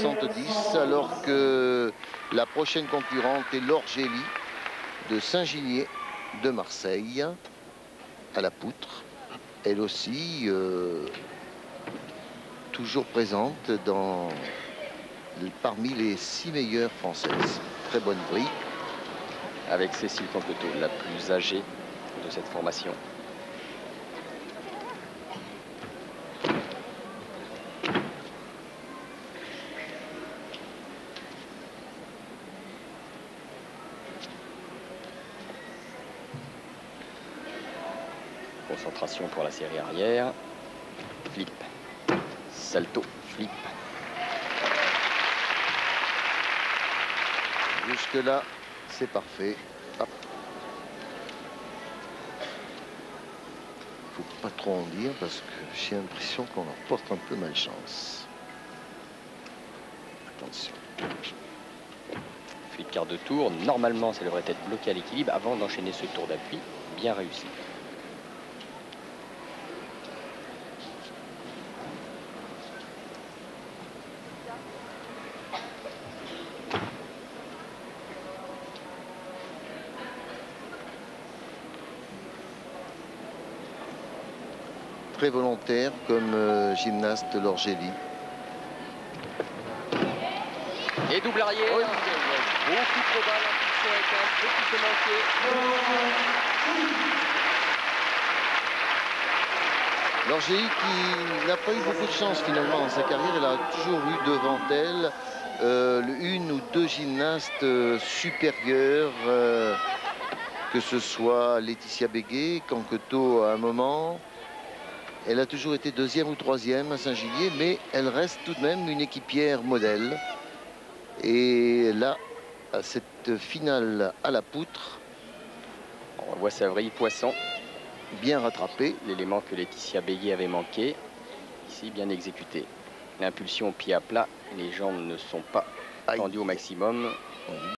70 alors que la prochaine concurrente est l'Orgélie de Saint-Ginier de Marseille à la poutre. Elle aussi euh, toujours présente dans, parmi les six meilleures françaises. Très bonne brille. Avec Cécile Campetot, la plus âgée de cette formation. Concentration pour la série arrière. Flip. Salto. Flip. Jusque-là, c'est parfait. Hop. Faut pas trop en dire parce que j'ai l'impression qu'on leur porte un peu malchance. Attention. Flip quart de tour. Normalement, ça devrait être bloqué à l'équilibre avant d'enchaîner ce tour d'appui. Bien réussi. Très volontaire comme euh, gymnaste l'Orgélie. Et double arrière. Beaucoup trop bas, l'impulsion est un petit peu manqué. L'Orgélie qui n'a pas eu beaucoup de chance finalement dans sa carrière, elle a toujours eu devant elle euh, une ou deux gymnastes euh, supérieurs, euh, que ce soit Laetitia Béguet, Canqueto à un moment, elle a toujours été deuxième ou troisième à Saint-Gillier, mais elle reste tout de même une équipière modèle. Et là, à cette finale à la poutre, on voit Savry Poisson. Bien rattrapé. L'élément que Laetitia Béguet avait manqué. Ici, bien exécuté. L'impulsion au pied à plat. Les jambes ne sont pas tendues au maximum.